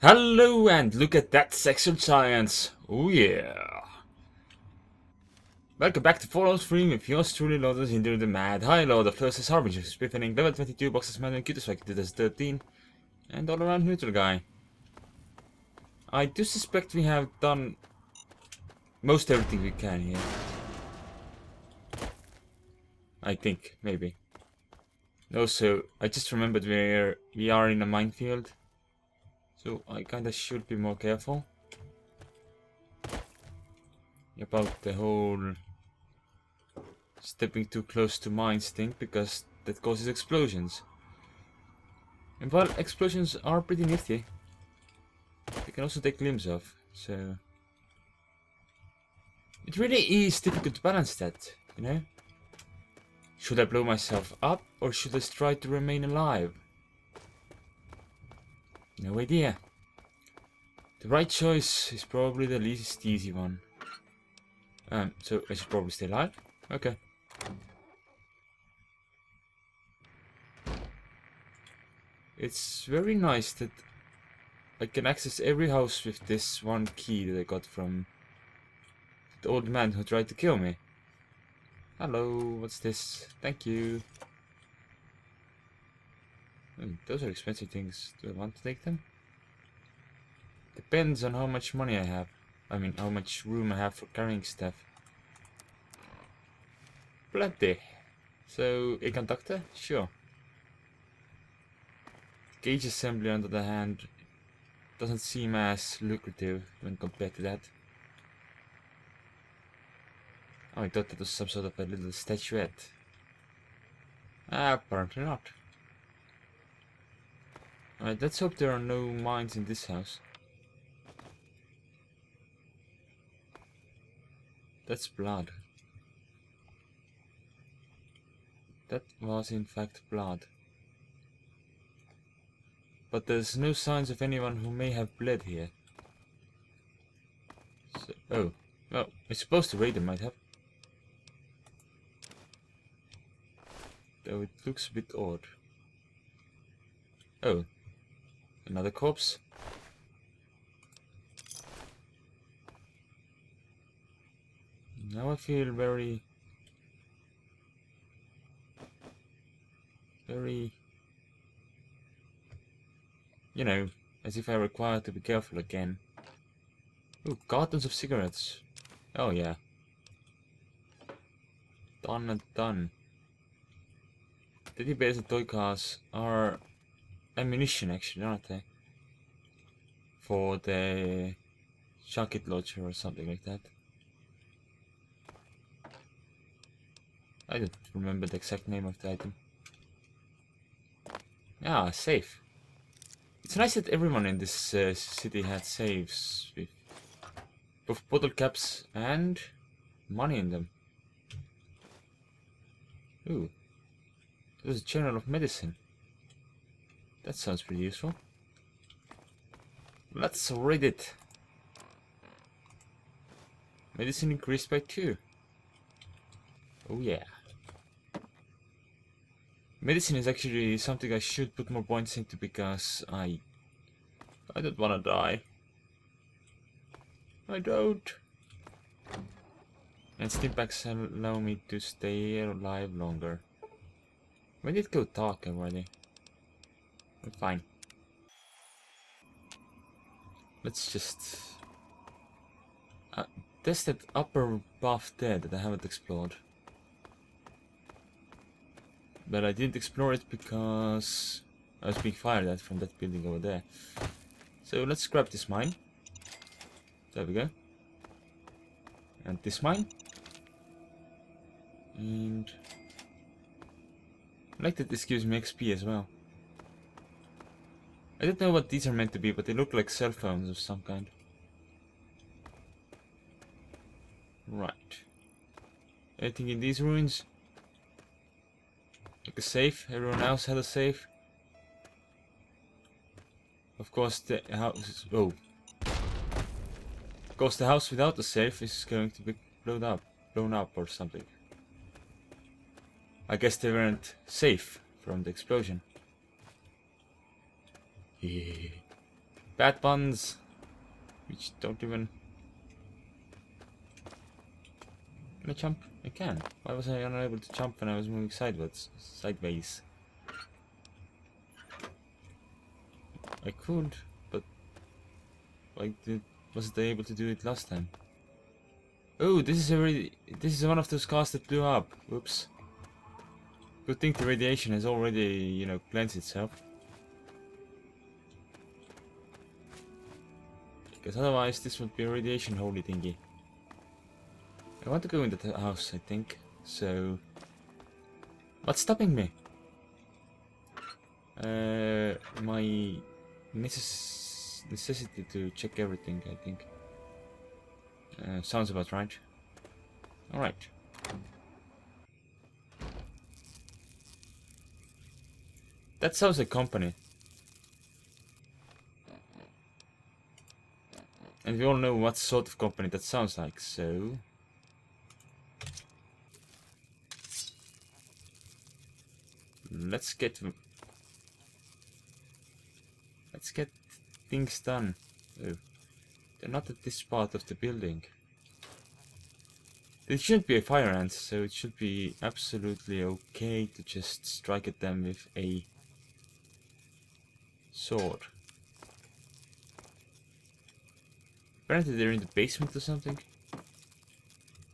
Hello and look at that sexual science. Oh yeah. Welcome back to Fallout 3 with yours truly Lotus into the Mad High Lord of Closest Harbinger, Spiffening, level 22 boxes man and cutest like 2013, and all around neutral guy. I do suspect we have done most everything we can here. I think, maybe. Also, I just remembered we're, we are in a minefield. So I kinda should be more careful. About the whole stepping too close to mines thing, because that causes explosions. And while explosions are pretty nifty, they can also take limbs off, so... It really is difficult to balance that, you know? Should I blow myself up, or should I try to remain alive? No idea. The right choice is probably the least easy one. Um, so I should probably stay alive? Okay. It's very nice that I can access every house with this one key that I got from the old man who tried to kill me. Hello, what's this? Thank you. Hmm, those are expensive things. Do I want to take them? Depends on how much money I have. I mean, how much room I have for carrying stuff. Plenty. So, a conductor? Sure. Gauge assembly, on the other hand, doesn't seem as lucrative when compared to that. Oh, I thought that was some sort of a little statuette. Ah, apparently not. Alright, let's hope there are no mines in this house. That's blood. That was in fact blood. But there's no signs of anyone who may have bled here. So, oh. Well, I suppose the raider might have. Though it looks a bit odd. Oh. Another corpse. Now I feel very... Very... You know, as if I require to be careful again. Ooh, cartons of cigarettes. Oh yeah. Done and done. Teddy bears and toy cars are ammunition actually, aren't they? For the jacket launcher or something like that. I don't remember the exact name of the item. Ah, safe. It's nice that everyone in this uh, city had safes with both bottle caps and money in them. Ooh. There's a journal of medicine. That sounds pretty useful. Let's read it. Medicine increased by 2. Oh yeah. Medicine is actually something I should put more points into because I... I don't wanna die. I don't. And stimpaks allow me to stay alive longer. When did go dark already? Fine. Let's just... Uh, there's that upper buff there that I haven't explored. But I didn't explore it because I was being fired at from that building over there. So let's grab this mine. There we go. And this mine. And... I like that this gives me XP as well. I don't know what these are meant to be, but they look like cell phones of some kind. Right. Anything in these ruins? A safe? Everyone else had a safe? Of course the house... Oh. Of course the house without a safe is going to be blown up. Blown up or something. I guess they weren't safe from the explosion. Bad buns. Which don't even... Can I jump? I can. Why was I unable to jump when I was moving sideways? Sideways. I could, but I did, wasn't able to do it last time. Oh, this is already. This is one of those cars that blew up. Whoops. Good thing the radiation has already, you know, cleansed itself. Because otherwise this would be a radiation holy thingy. I want to go into the house, I think. So... What's stopping me? Uh, my necess necessity to check everything, I think. Uh, sounds about right. Alright. That sounds like company. And we all know what sort of company that sounds like, so... Let's get... Let's get things done. Oh. They're not at this part of the building. It shouldn't be a fire ant, so it should be absolutely okay to just strike at them with a sword. Apparently they're in the basement or something.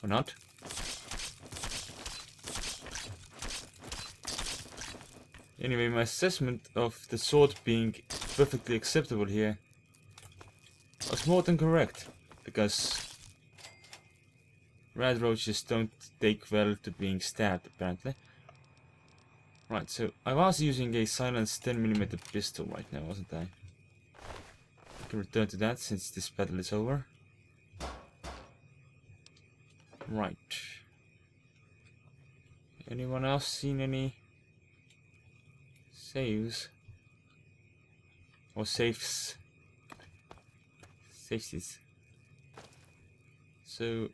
Or not. Anyway, my assessment of the sword being perfectly acceptable here was more than correct, because red roaches don't take well to being stabbed, apparently. Right, so I was using a silenced 10mm pistol right now, wasn't I? I can return to that since this battle is over. Right. Anyone else seen any saves? Or safes? Safeties. So...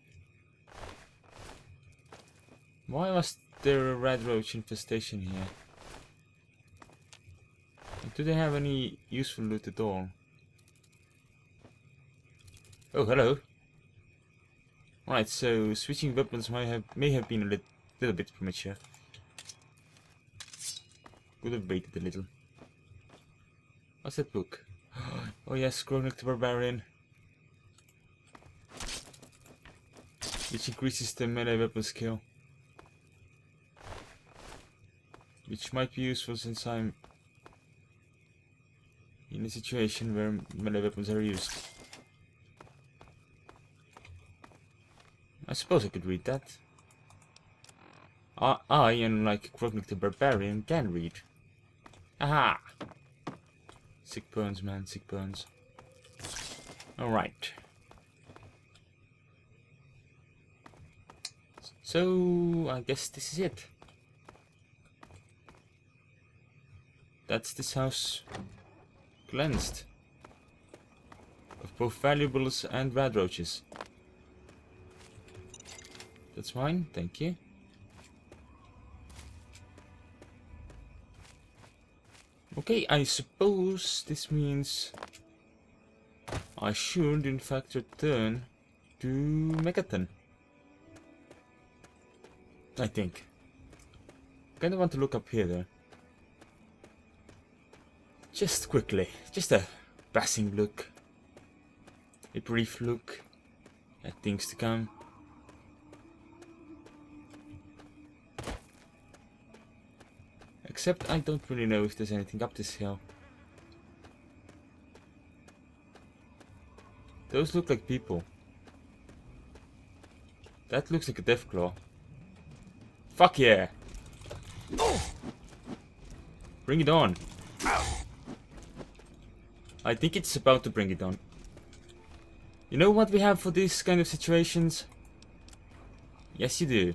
Why was there a red roach infestation here? Do they have any useful loot at all? Oh, hello. Right, so switching weapons might have may have been a lit little bit premature. Could have waited a little. What's that book? Oh yes, Grognak the Barbarian. Which increases the melee weapon skill. Which might be useful since I'm in a situation where melee weapons are used. I suppose I could read that. I, I unlike Grognak the Barbarian, can read. Aha! Sick burns, man, sick burns. Alright. So, I guess this is it. That's this house cleansed of both valuables and red roaches. That's fine, thank you. Okay, I suppose this means I should in fact return to Megaton. I think. Kinda want to look up here though. Just quickly, just a passing look. A brief look at things to come. Except I don't really know if there's anything up this hill. Those look like people. That looks like a Deathclaw. Fuck yeah! Bring it on! I think it's about to bring it on. You know what we have for these kind of situations? Yes, you do.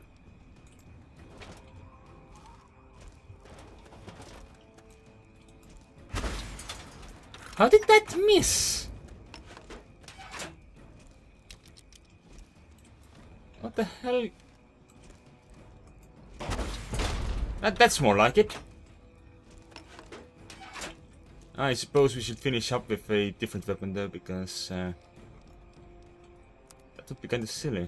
How did that miss? What the hell? That, that's more like it. I suppose we should finish up with a different weapon though, because uh, that would be kind of silly.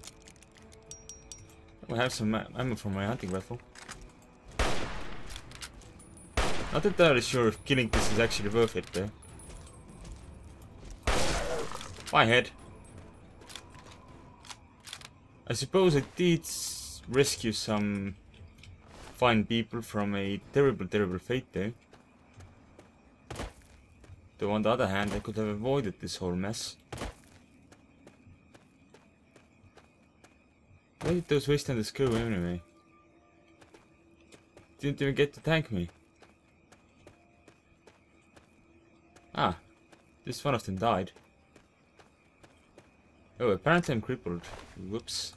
I have some ammo for my hunting rifle. Not entirely sure if killing this is actually worth it though. My head. I suppose I did rescue some fine people from a terrible, terrible fate though. Though on the other hand, I could have avoided this whole mess. Where did those wastelanders go anyway? Didn't even get to thank me. Ah, this one of them died. Oh, apparently I'm crippled. Whoops.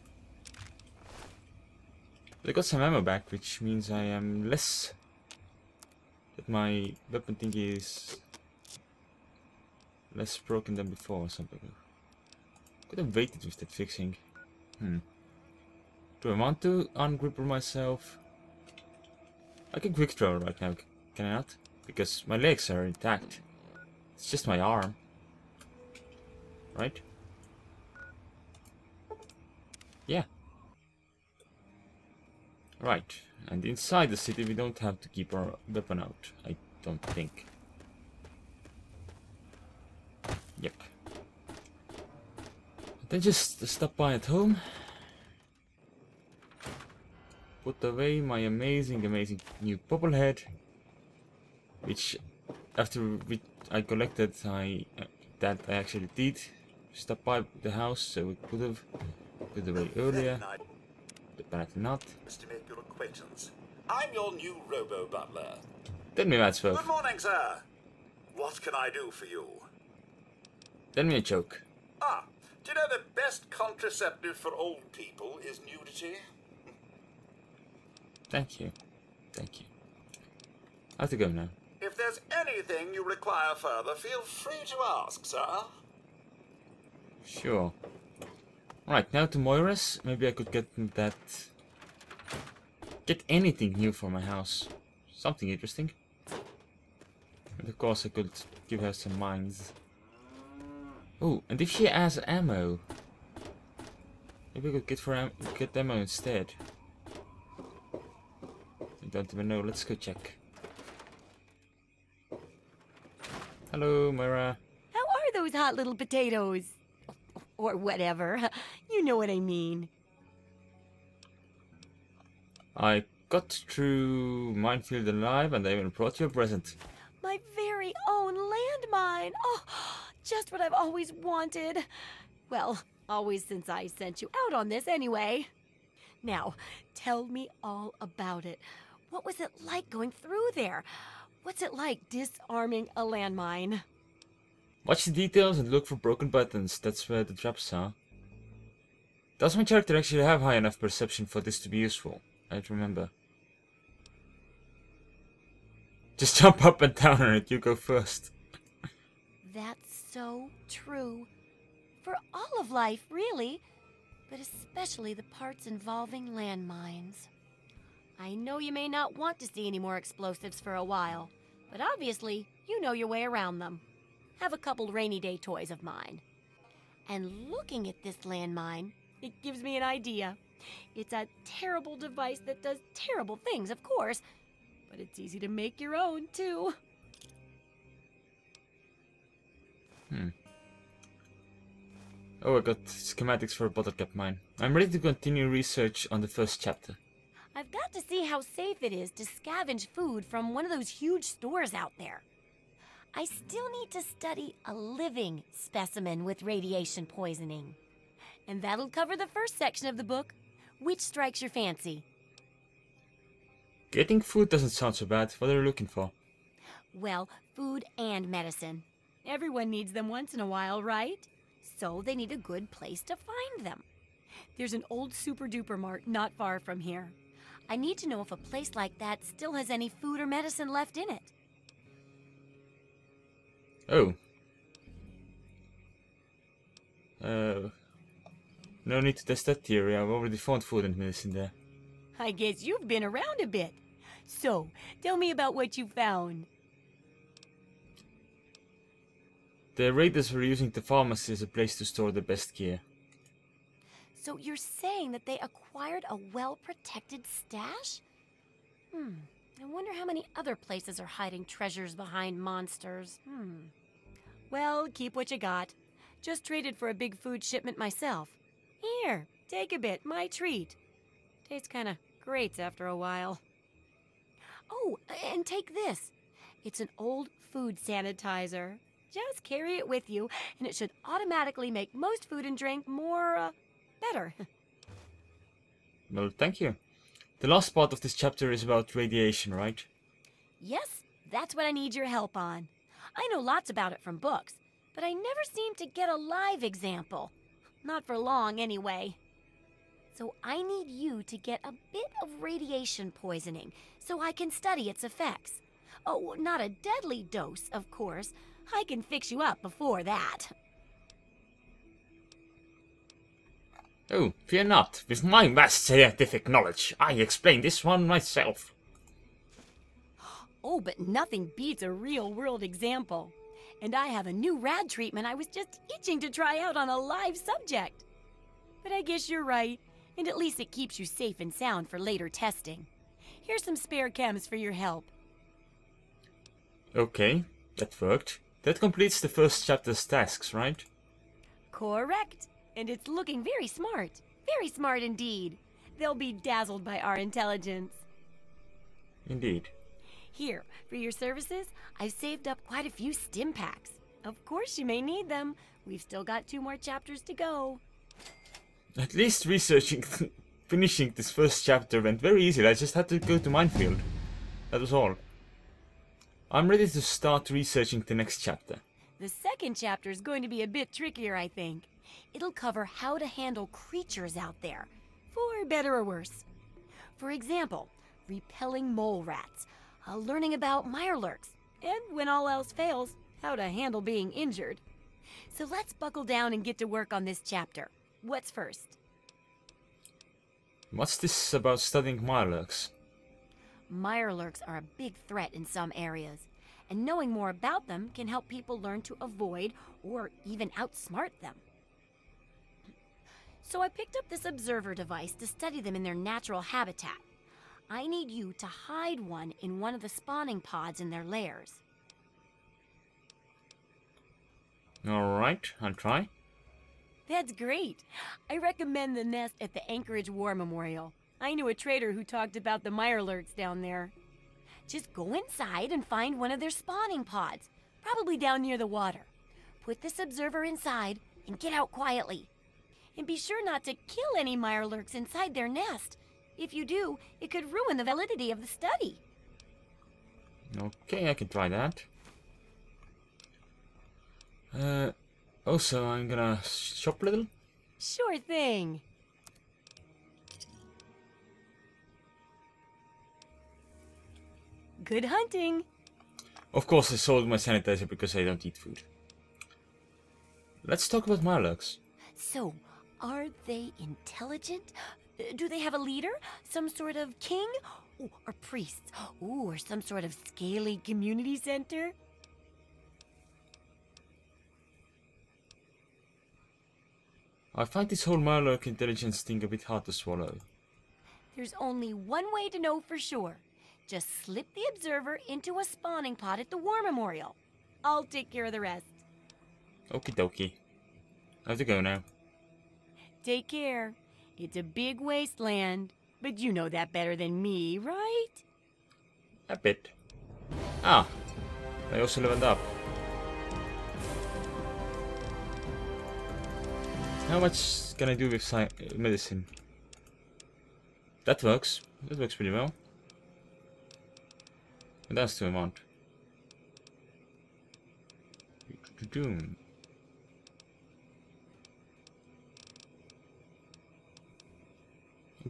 I got some ammo back, which means I am less... That my weapon thingy is... Less broken than before or something. Could have waited with that fixing. Hmm. Do I want to ungripple myself? I can quick draw right now, can I not? Because my legs are intact. It's just my arm. Right? Yeah. Right. And inside the city we don't have to keep our weapon out. I don't think. Yep. Then just stop by at home. Put away my amazing, amazing new bobblehead. Which, after which I collected, I uh, that I actually did stop by the house, so we could have put away earlier. But apparently not. To make your acquaintance. I'm your new robo butler. Tell me that's Good morning, sir. What can I do for you? Tell me a joke. Ah, do you know the best contraceptive for old people is nudity? Thank you. Thank you. I have to go now. If there's anything you require further, feel free to ask, sir. Sure. Right, now to Moira's. Maybe I could get that... Get anything new for my house. Something interesting. And of course I could give her some mines. Oh, and if she has ammo... Maybe I could get, for am get ammo instead. I don't even know, let's go check. Hello, Moira. How are those hot little potatoes? Or whatever. You know what I mean. I got through Minefield alive and I even brought you a present. My very own landmine. Oh, just what I've always wanted. Well, always since I sent you out on this anyway. Now, tell me all about it. What was it like going through there? What's it like disarming a landmine? Watch the details and look for broken buttons. That's where the traps are. Does my character actually have high enough perception for this to be useful? I don't remember. Just jump up and down on it. You go first. That's so true. For all of life, really. But especially the parts involving landmines. I know you may not want to see any more explosives for a while, but obviously, you know your way around them. Have a couple rainy day toys of mine. And looking at this landmine, it gives me an idea. It's a terrible device that does terrible things, of course, but it's easy to make your own, too. Hmm. Oh, I got schematics for a bottle cap mine. I'm ready to continue research on the first chapter. I've got to see how safe it is to scavenge food from one of those huge stores out there. I still need to study a living specimen with radiation poisoning. And that'll cover the first section of the book. Which strikes your fancy? Getting food doesn't sound so bad. What are you looking for? Well, food and medicine. Everyone needs them once in a while, right? So they need a good place to find them. There's an old super duper mart not far from here. I need to know if a place like that still has any food or medicine left in it. Oh. Uh, no need to test that theory. I've already found food and medicine there. I guess you've been around a bit. So, tell me about what you found. The raiders were using the pharmacy as a place to store the best gear. So you're saying that they acquired a well-protected stash? Hmm. I wonder how many other places are hiding treasures behind monsters. Hmm. Well, keep what you got. Just traded for a big food shipment myself. Here, take a bit, my treat. Tastes kinda great after a while. Oh, and take this. It's an old food sanitizer. Just carry it with you, and it should automatically make most food and drink more, uh, better. Well, thank you. The last part of this chapter is about radiation, right? yes, that's what I need your help on. I know lots about it from books, but I never seem to get a live example. Not for long, anyway. So I need you to get a bit of radiation poisoning so I can study its effects. Oh, not a deadly dose, of course. I can fix you up before that. Oh, fear not. With my vast scientific knowledge, I explain this one myself. Oh, but nothing beats a real world example. And I have a new rad treatment I was just itching to try out on a live subject. But I guess you're right, and at least it keeps you safe and sound for later testing. Here's some spare chems for your help. Okay, that worked. That completes the first chapter's tasks, right? Correct. And it's looking very smart. Very smart indeed. They'll be dazzled by our intelligence. Indeed. Here, for your services, I've saved up quite a few stimpaks. Of course, you may need them. We've still got two more chapters to go. At least researching, finishing this first chapter went very easily. I just had to go to Minefield. That was all. I'm ready to start researching the next chapter. The second chapter is going to be a bit trickier, I think. It'll cover how to handle creatures out there, for better or worse. For example, repelling mole rats, uh, learning about mirelurks, and when all else fails, how to handle being injured. So let's buckle down and get to work on this chapter. What's first? What's this about studying Mirelurks? Mirelurks are a big threat in some areas, and knowing more about them can help people learn to avoid or even outsmart them. So I picked up this observer device to study them in their natural habitat. I need you to hide one in one of the spawning pods in their lairs. Alright, I'll try. That's great. I recommend the nest at the Anchorage War Memorial. I knew a trader who talked about the Mirelurks down there. Just go inside and find one of their spawning pods, probably down near the water. Put this observer inside and get out quietly. And be sure not to kill any Mirelurks inside their nest. If you do, it could ruin the validity of the study. Okay, I can try that. Uh, also, I'm gonna shop a little. Sure thing. Good hunting. Of course, I sold my sanitizer because I don't eat food. Let's talk about Mirelurks. So, are they intelligent? Do they have a leader? Some sort of king? Ooh, or priests? Ooh, or some sort of scaly community center? I find this whole Mirelurk intelligence thing a bit hard to swallow. There's only one way to know for sure. Just slip the observer into a spawning pod at the War Memorial. I'll take care of the rest. Okie dokie. I have to go now. Take care. It's a big wasteland, but you know that better than me, right? A bit. Ah, I also leveled up. How much can I do with medicine? That works. That works pretty well. And that's the amount. Doom.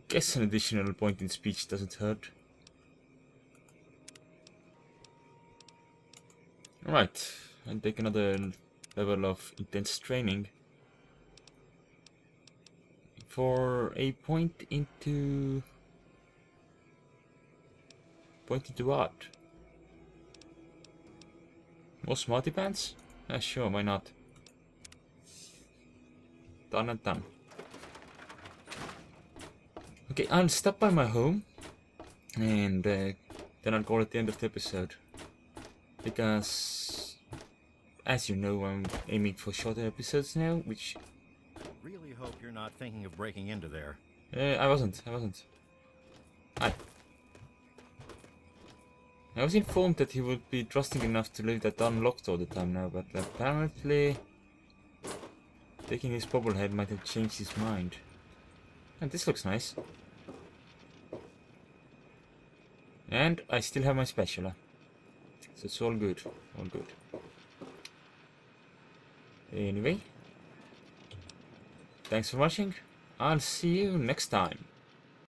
Guess an additional point in speech doesn't hurt. Right, and take another level of intense training. For a point into... Point into what? More smarty pants? Yeah, sure, why not? Done and done. Okay, I'll stop by my home and uh, then I'll call it the end of the episode. Because, as you know, I'm aiming for shorter episodes now, which Really hope you're not thinking of breaking into there. uh, I wasn't. I wasn't. I. I was informed that he would be trusting enough to leave that unlocked all the time now, but apparently taking his bobblehead might have changed his mind. And this looks nice. And I still have my spatula. So it's all good. All good. Anyway. Thanks for watching. I'll see you next time.